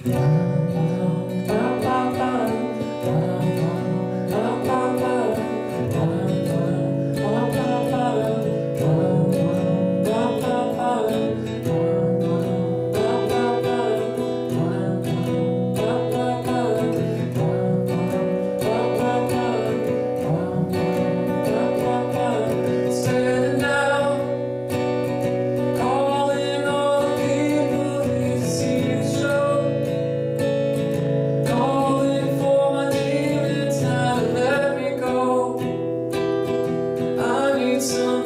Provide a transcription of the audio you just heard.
Standing So.